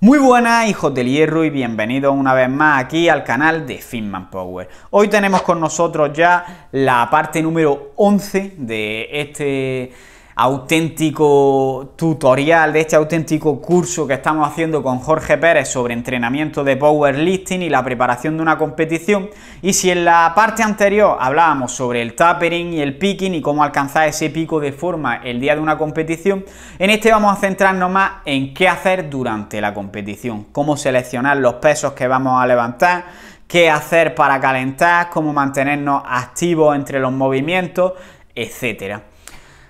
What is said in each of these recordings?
Muy buenas hijos del hierro y bienvenidos una vez más aquí al canal de Finman Power. Hoy tenemos con nosotros ya la parte número 11 de este auténtico tutorial, de este auténtico curso que estamos haciendo con Jorge Pérez sobre entrenamiento de powerlifting y la preparación de una competición. Y si en la parte anterior hablábamos sobre el tapering y el picking y cómo alcanzar ese pico de forma el día de una competición, en este vamos a centrarnos más en qué hacer durante la competición, cómo seleccionar los pesos que vamos a levantar, qué hacer para calentar, cómo mantenernos activos entre los movimientos, etcétera.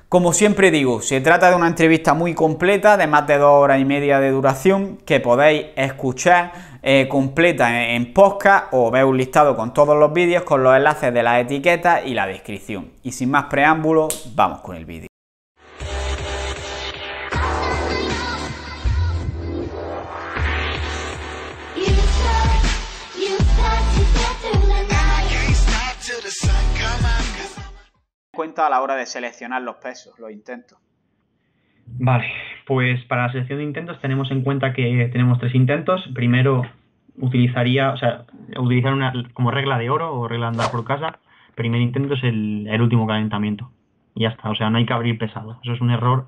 Como siempre digo, se trata de una entrevista muy completa, de más de dos horas y media de duración, que podéis escuchar eh, completa en, podcast o ver un listado con todos los vídeos, con los enlaces de las etiquetas y la descripción. Y sin más preámbulos, vamos con el vídeo. A la hora de seleccionar los pesos, los intentos? Vale, pues para la selección de intentos tenemos en cuenta que tenemos tres intentos. Primero utilizaría, o sea, utilizar una como regla de oro o regla de andar por casa. Primer intento es el, último calentamiento. Y ya está, o sea, no hay que abrir pesado. Eso es un error,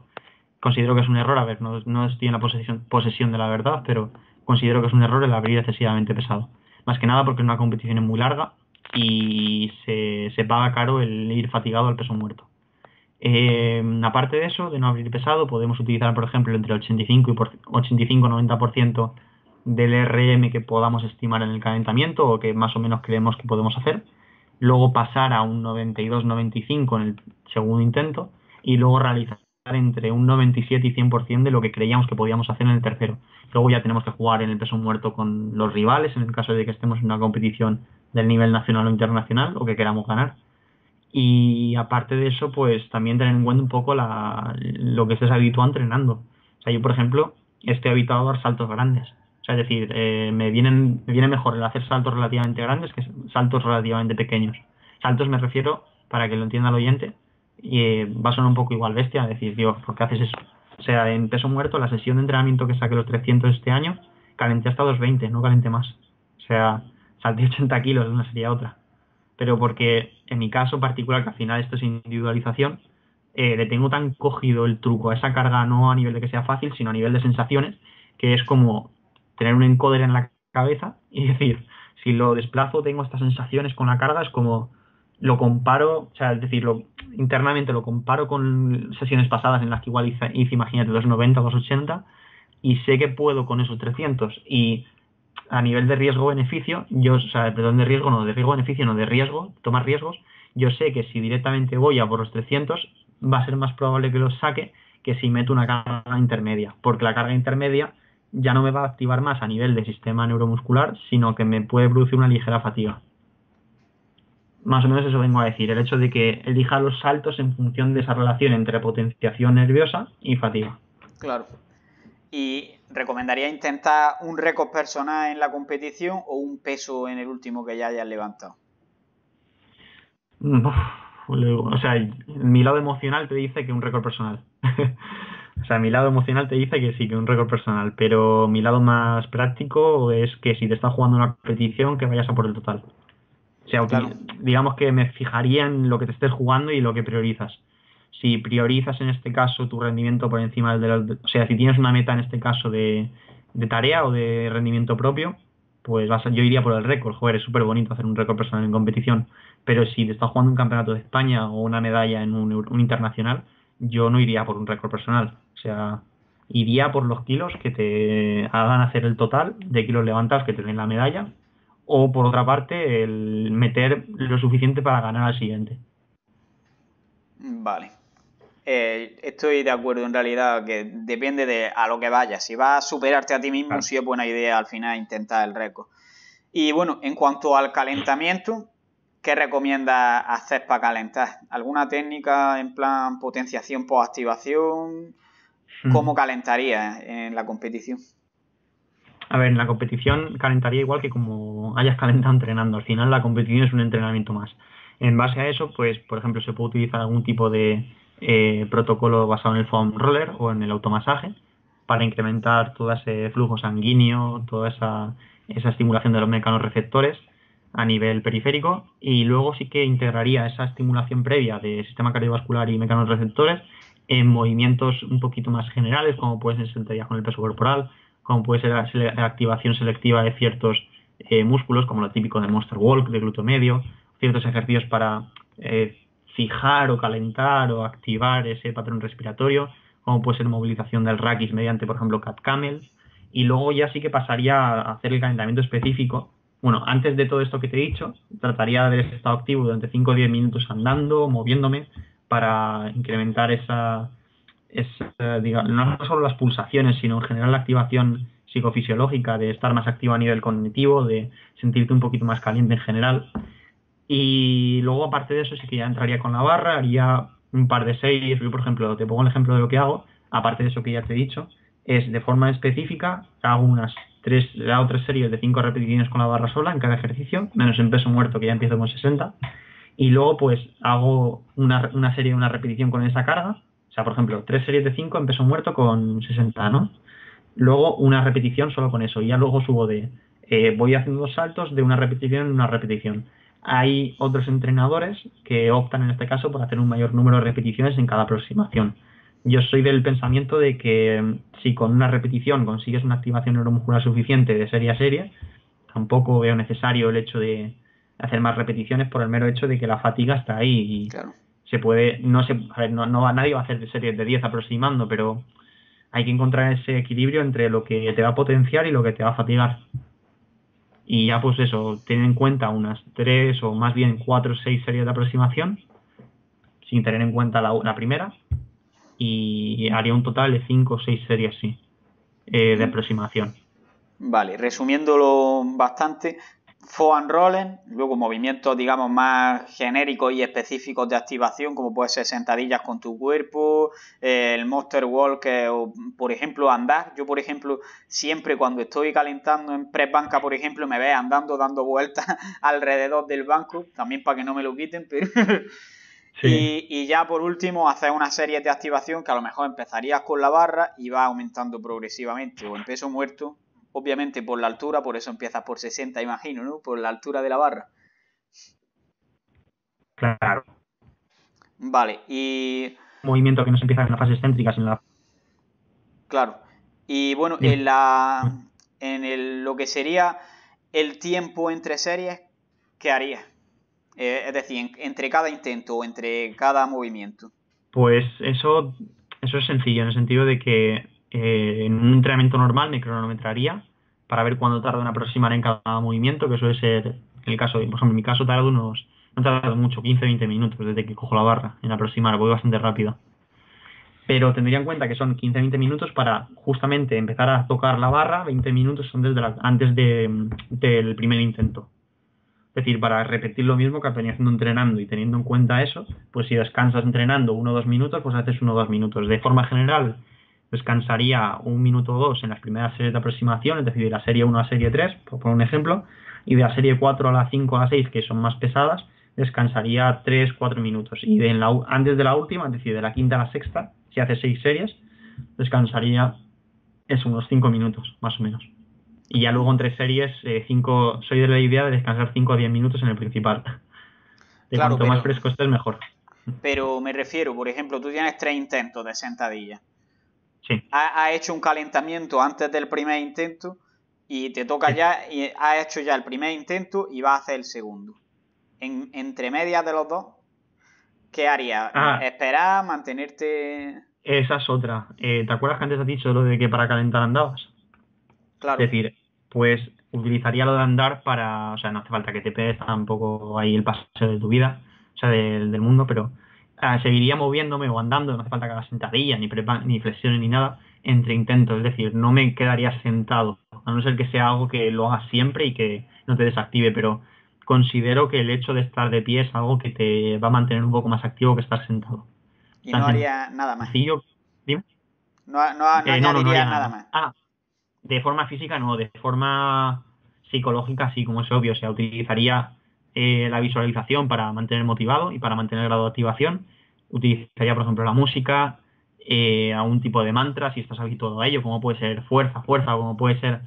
considero que es un error, a ver, no, no estoy en la posesión, posesión de la verdad, pero considero que es un error el abrir excesivamente pesado. Más que nada porque es una competición muy larga y se, se paga caro el ir fatigado al peso muerto. Eh, aparte de eso, de no abrir pesado, podemos utilizar, por ejemplo, entre el 85 y 85-90% del RM que podamos estimar en el calentamiento o que más o menos creemos que podemos hacer. Luego pasar a un 92-95 en el segundo intento y luego realizar entre un 97 y 100% de lo que creíamos que podíamos hacer en el tercero. Luego ya tenemos que jugar en el peso muerto con los rivales en el caso de que estemos en una competición del nivel nacional o internacional o que queramos ganar. Y aparte de eso, pues también tener en cuenta un poco la, lo que estés habituado entrenando. O sea, yo, por ejemplo, estoy habituado a dar saltos grandes. O sea, es decir, eh, me, vienen, me viene mejor el hacer saltos relativamente grandes que saltos relativamente pequeños. Saltos me refiero, para que lo entienda el oyente, y eh, va a sonar un poco igual bestia, decir, digo, ¿por qué haces eso? O sea, en peso muerto, la sesión de entrenamiento que saqué los 300 este año, calenté hasta 220, no calenté más. O sea, salté 80 kilos de una serie a otra. Pero porque en mi caso particular, que al final esto es individualización, eh, le tengo tan cogido el truco a esa carga no a nivel de que sea fácil, sino a nivel de sensaciones, que es como tener un encoder en la cabeza y decir, si lo desplazo tengo estas sensaciones con la carga, es como lo comparo, o sea, es decir, internamente lo comparo con sesiones pasadas en las que igual hice, hice imagínate, 290, 280, y sé que puedo con esos 300. Y a nivel de riesgo-beneficio, yo, o sea, perdón, de riesgo, no, de riesgo-beneficio, no, de riesgo, tomar riesgos, yo sé que si directamente voy a por los 300, va a ser más probable que los saque que si meto una carga intermedia, porque la carga intermedia ya no me va a activar más a nivel de sistema neuromuscular, sino que me puede producir una ligera fatiga. Más o menos eso vengo a decir, el hecho de que elija los saltos en función de esa relación entre potenciación nerviosa y fatiga. Claro. Y ¿recomendaría intentar un récord personal en la competición o un peso en el último que ya hayas levantado? o sea, mi lado emocional te dice que un récord personal. o sea, mi lado emocional te dice que sí, que un récord personal, pero mi lado más práctico es que si te estás jugando una competición, que vayas a por el total. O sea, digamos que me fijaría en lo que te estés jugando y lo que priorizas si priorizas en este caso tu rendimiento por encima del de o sea, si tienes una meta en este caso de, tarea o de rendimiento propio, pues vas yo iría por el récord. Joder, es súper bonito hacer un récord personal en competición, pero si te estás jugando un campeonato de España o una medalla en un, un internacional, yo no iría por un récord personal. O sea, iría por los kilos que te hagan hacer el total de kilos levantados que te den la medalla, o por otra parte, el meter lo suficiente para ganar al siguiente. Vale. Eh, estoy de acuerdo en realidad que depende de a lo que vayas. Si vas a superarte a ti mismo, sí es buena idea al final intentar el récord. Y bueno, en cuanto al calentamiento, ¿qué recomiendas hacer para calentar? ¿Alguna técnica en plan potenciación por activación? Hmm. ¿Cómo calentaría en la competición? A ver, en la competición calentaría igual que como hayas calentado entrenando. Al final la competición es un entrenamiento más. En base a eso, pues, por ejemplo, se puede utilizar algún tipo de, eh, protocolo basado en el foam roller o en el automasaje para incrementar todo ese flujo sanguíneo, toda esa, estimulación de los mecanorreceptores a nivel periférico. Y luego sí que integraría esa estimulación previa del sistema cardiovascular y mecanorreceptores en movimientos un poquito más generales, como puede ser sentadillas con el peso corporal, como puede ser la, activación selectiva de ciertos eh, músculos, como lo típico del Monster Walk, de glúteo medio, ciertos ejercicios para eh, fijar o calentar o activar ese patrón respiratorio, como puede ser movilización del raquis mediante, por ejemplo, cat camel, y luego ya sí que pasaría a hacer el calentamiento específico. Bueno, antes de todo esto que te he dicho, trataría de haber estado activo durante 5 o 10 minutos andando, moviéndome, para incrementar esa, no solo las pulsaciones, sino en general la activación psicofisiológica, de estar más activo a nivel cognitivo, de sentirte un poquito más caliente en general. Y luego, aparte de eso, sí que ya entraría con la barra, haría un par de series. Yo, por ejemplo, te pongo el ejemplo de lo que hago, aparte de eso que ya te he dicho, es de forma específica, hago unas tres, hago tres series de cinco repeticiones con la barra sola en cada ejercicio, menos en peso muerto que ya empiezo con 60. Y luego, pues, hago una, una serie, una repetición con esa carga. O sea, por ejemplo, tres series de cinco en peso muerto con 60, ¿no? Luego una repetición solo con eso. Y ya luego subo de, eh, voy haciendo dos saltos de una repetición en una repetición. Hay otros entrenadores que optan en este caso por hacer un mayor número de repeticiones en cada aproximación. Yo soy del pensamiento de que mm, si con una repetición consigues una activación neuromuscular suficiente de serie a serie, tampoco veo necesario el hecho de hacer más repeticiones por el mero hecho de que la fatiga está ahí y se puede, no se, a ver, no, no, nadie va a hacer series de 10 aproximando, pero hay que encontrar ese equilibrio entre lo que te va a potenciar y lo que te va a fatigar. Y ya pues eso, ten en cuenta unas tres o más bien cuatro o seis series de aproximación, sin tener en cuenta la, primera, y haría un total de cinco o seis series, sí, eh, de aproximación. Vale, resumiéndolo bastante, Foam Rollen, luego movimientos, digamos, más genéricos y específicos de activación, como puede ser sentadillas con tu cuerpo, eh, el Monster Walk, o por ejemplo, andar. Yo, por ejemplo, siempre cuando estoy calentando en press banca, por ejemplo, me ve andando, dando vueltas alrededor del banco, también para que no me lo quiten, pero... Y, y, ya por último, hacer una serie de activación que a lo mejor empezarías con la barra y va aumentando progresivamente, o en peso muerto, obviamente por la altura, por eso empiezas por 60, imagino, ¿no? Por la altura de la barra. Claro. Vale, y... Movimiento que no se empieza en la fase excéntrica, sino la... Claro. Y bueno, en la... En el, lo que sería el tiempo entre series, ¿qué harías? Eh, es decir, entre cada intento o entre cada movimiento. Pues eso, eso es sencillo, en el sentido de que eh, en un entrenamiento normal me cronometraría para ver cuándo tarda en aproximar en cada movimiento, que suele ser el caso, por ejemplo, en mi caso tardo unos, no tardo mucho, 15-20 minutos desde que cojo la barra en aproximar, voy bastante rápido. Pero tendría en cuenta que son 15-20 minutos para justamente empezar a tocar la barra, 20 minutos son desde antes del primer intento. Es decir, para repetir lo mismo que venía haciendo entrenando y teniendo en cuenta eso, pues si descansas entrenando uno o dos minutos, pues haces uno o dos minutos. De forma general, descansaría un minuto o dos en las primeras series de aproximación, es decir, de la serie 1 a serie 3, por poner un ejemplo, y de la serie 4 a la 5 a la 6, que son más pesadas, descansaría 3, 4 minutos. Y de la, antes de la última, es decir, de la quinta a la sexta, si hace 6 series, descansaría es unos 5 minutos, más o menos. Y ya luego entre series, eh, cinco, soy de la idea de descansar 5 a 10 minutos en el principal. De cuanto más fresco estés, mejor. Pero me refiero, por ejemplo, tú tienes tres intentos de sentadilla ha, hecho un calentamiento antes del primer intento y te toca ya, y ha hecho ya el primer intento y va a hacer el segundo. En, entre medias de los dos, ¿qué harías? Ah. ¿Esperar, mantenerte...? Esa es otra. Eh, ¿Te acuerdas que antes has dicho lo de que para calentar andabas? Claro. Es decir, pues utilizaría lo de andar para, o sea, no hace falta que te pegues tampoco ahí el paseo de tu vida, o sea, del mundo, pero Ah, seguiría moviéndome o andando, no hace falta que haga sentadilla, ni, ni flexiones, ni nada, entre intentos. Es decir, no me quedaría sentado, a no ser que sea algo que lo haga siempre y que no te desactive, pero considero que el hecho de estar de pie es algo que te va a mantener un poco más activo que estar sentado. Y no haría nada más. Sencillo, ¿Dime? No, no, no, eh, nada, más. Ah, de forma física no, de forma psicológica sí, como es obvio, o sea, utilizaría eh, la visualización para mantener motivado y para mantener el grado de activación. Utilizaría, por ejemplo, la música, eh, a un tipo de mantra, si estás habituado a ello, como puede ser fuerza, fuerza, como puede ser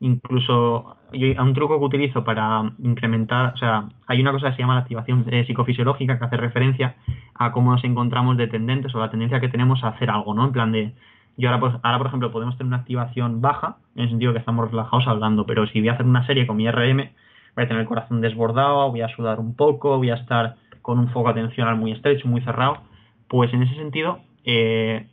incluso yo, un truco que utilizo para incrementar, o sea, hay una cosa que se llama la activación eh, psicofisiológica que hace referencia a cómo nos encontramos de tendentes o la tendencia que tenemos a hacer algo, ¿no? En plan de, yo ahora, pues, ahora por ejemplo podemos tener una activación baja, en el sentido que estamos relajados hablando, pero si voy a hacer una serie con mi RM, voy a tener el corazón desbordado, voy a sudar un poco, voy a estar con un foco atencional muy estrecho, muy cerrado, pues en ese sentido, eh,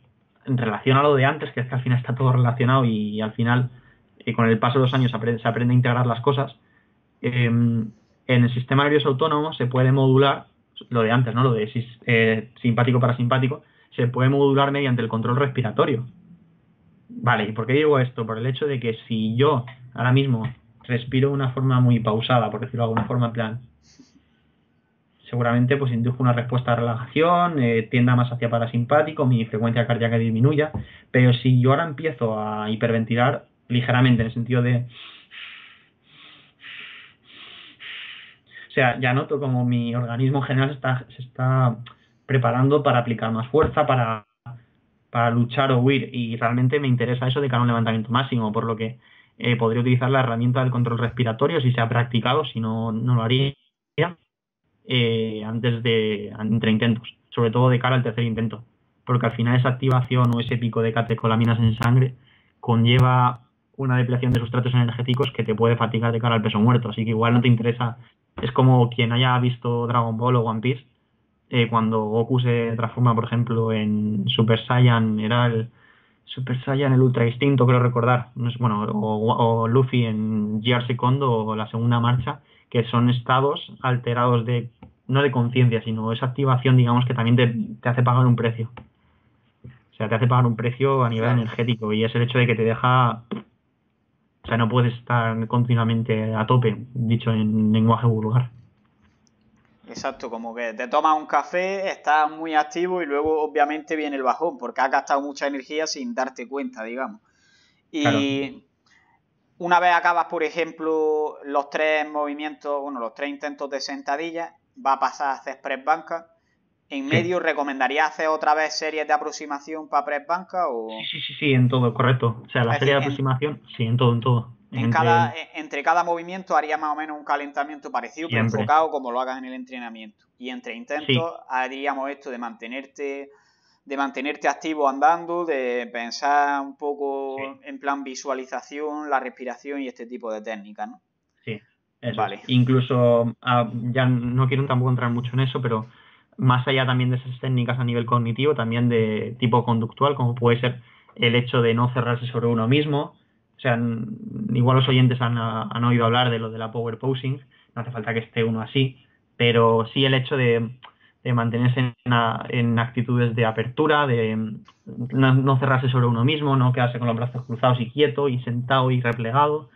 en relación a lo de antes, que es que al final está todo relacionado y, al final, eh, con el paso de los años se aprende, a integrar las cosas, em, en el sistema nervioso autónomo se puede modular, lo de antes, ¿no? Lo de eh, simpático parasimpático, se puede modular mediante el control respiratorio. Vale, ¿y por qué digo esto? Por el hecho de que si yo ahora mismo respiro de una forma muy pausada, por decirlo de alguna forma, en plan, seguramente pues indujo una respuesta de relajación, eh, tienda más hacia parasimpático, mi frecuencia cardíaca disminuya, pero si yo ahora empiezo a hiperventilar ligeramente en el sentido de... O sea, ya noto como mi organismo en general está, se está preparando para aplicar más fuerza, para, para luchar o huir, y realmente me interesa eso de cara a un levantamiento máximo, por lo que eh, podría utilizar la herramienta del control respiratorio si se ha practicado, si no, no lo haría eh, antes de entre intentos, sobre todo de cara al tercer intento, porque al final esa activación o ese pico de catecolaminas en sangre conlleva una depilación de sustratos energéticos que te puede fatigar de cara al peso muerto, así que igual no te interesa, es como quien haya visto Dragon Ball o One Piece, eh, cuando Goku se transforma, por ejemplo, en Super Saiyan, era el Super Saiyan, el Ultra Instinto, creo recordar, bueno, o, o Luffy en Gear Secondo o la segunda marcha, que son estados alterados de, no de conciencia, sino esa activación, digamos, que también te, hace pagar un precio. O sea, te hace pagar un precio a nivel energético y es el hecho de que te deja, o sea, no puedes estar continuamente a tope, dicho en lenguaje vulgar. Exacto, como que te tomas un café, estás muy activo y luego obviamente viene el bajón porque has gastado mucha energía sin darte cuenta, digamos. Y una vez acabas, por ejemplo, los tres movimientos, bueno, los tres intentos de sentadilla, va a pasar a hacer press banca. ¿En medio recomendaría hacer otra vez series de aproximación para press banca? O... Sí, sí, sí, en todo, correcto. O sea, la serie de aproximación, sí, en todo, en todo. En entre... Cada, entre cada movimiento haría más o menos un calentamiento parecido, pero enfocado como lo hagas en el entrenamiento. Y entre intentos haríamos esto de mantenerte de mantenerte activo andando, de pensar un poco en plan visualización, la respiración y este tipo de técnicas, ¿no? Sí, Vale. Incluso, ah, ya no quiero tampoco entrar mucho en eso, pero más allá también de esas técnicas a nivel cognitivo, también de tipo conductual, como puede ser el hecho de no cerrarse sobre uno mismo. O sea, igual los oyentes han, han oído hablar de lo de la power posing, no hace falta que esté uno así, pero sí el hecho de de mantenerse en, actitudes de apertura, de no, cerrarse sobre uno mismo, no quedarse con los brazos cruzados y quieto y sentado y replegado,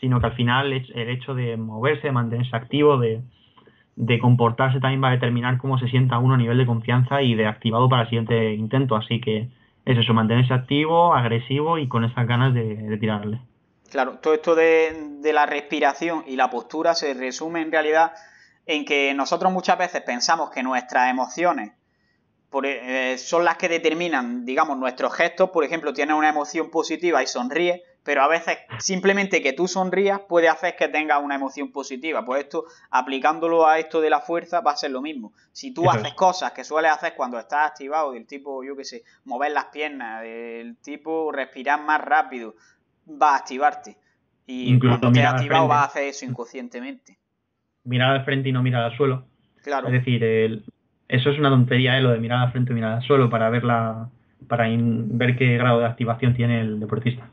sino que al final el hecho de moverse, de mantenerse activo, de, comportarse también va a determinar cómo se sienta uno a nivel de confianza y de activado para el siguiente intento. Así que es eso, mantenerse activo, agresivo y con esas ganas de, tirarle. Claro, todo esto de, la respiración y la postura se resume en realidad en que nosotros muchas veces pensamos que nuestras emociones eh, son las que determinan, digamos, nuestros gestos. Por ejemplo, tienes una emoción positiva y sonríes, pero a veces simplemente que tú sonrías puede hacer que tengas una emoción positiva. Pues esto, aplicándolo a esto de la fuerza, va a ser lo mismo. Si tú haces cosas que sueles hacer cuando estás activado, del tipo, yo qué sé, mover las piernas, del tipo respirar más rápido, va a activarte. Y cuando estés activado vas a hacer eso inconscientemente mirar al frente y no mirar al suelo. Claro. Es decir, eso es una tontería, ¿eh? lo de mirar al frente y mirar al suelo para ver, la, para ver qué grado de activación tiene el deportista.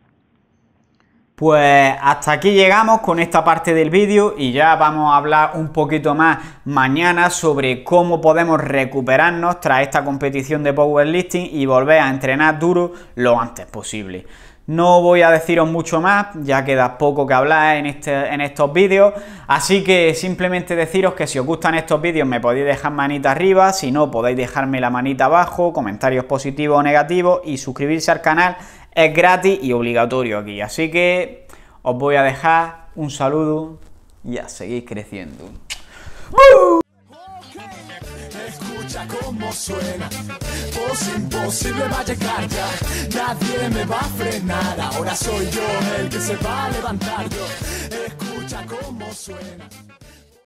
Pues hasta aquí llegamos con esta parte del vídeo y ya vamos a hablar un poquito más mañana sobre cómo podemos recuperarnos tras esta competición de powerlifting y volver a entrenar duro lo antes posible. No voy a deciros mucho más, ya queda poco que hablar en, este, en estos vídeos, así que simplemente deciros que si os gustan estos vídeos me podéis dejar manita arriba, si no podéis dejarme la manita abajo, comentarios positivos o negativos y suscribirse al canal es gratis y obligatorio aquí, así que os voy a dejar un saludo y a seguir creciendo. escucha cómo suena. Pues imposible va a llegar ya, nadie me va a frenar. Ahora soy yo el que se va a levantar yo. Escucha cómo suena.